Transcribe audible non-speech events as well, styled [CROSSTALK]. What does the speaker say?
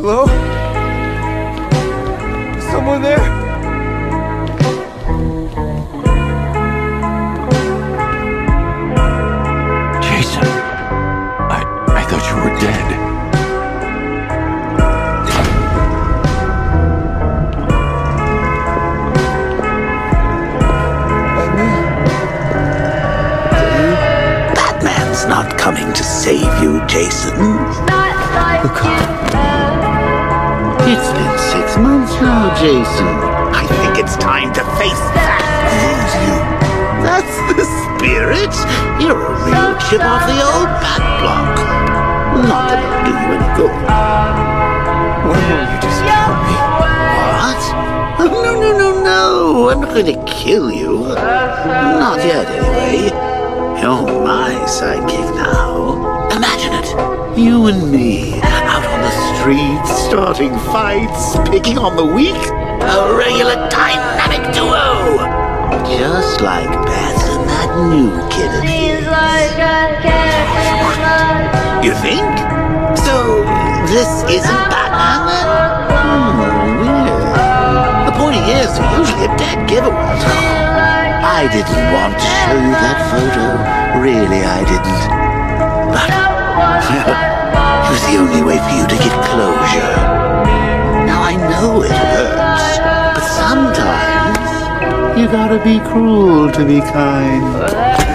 Hello? Is someone there? Jason, I I thought you were dead. Batman's not coming to save you, Jason. It's now, Jason. I think it's time to face that rules you. That's the spirit. You're a real chip off the old bat block. Not that it'll do you any good. When will you just kill me? What? Oh, no, no, no, no. I'm not going to kill you. Not yet, anyway. You're my sidekick now. Imagine it. You and me, out on the streets, starting fights, picking on the weak. A regular dynamic duo. Just like Beth and that new kid of his. You think? So, this isn't Batman then? Hmm, weird. The pointy ears are usually a dead giveaway. I didn't want to show you that photo. Really, I didn't. But, [LAUGHS] it was the only way for you to get closure. Now I know it hurts, but sometimes you gotta be cruel to be kind.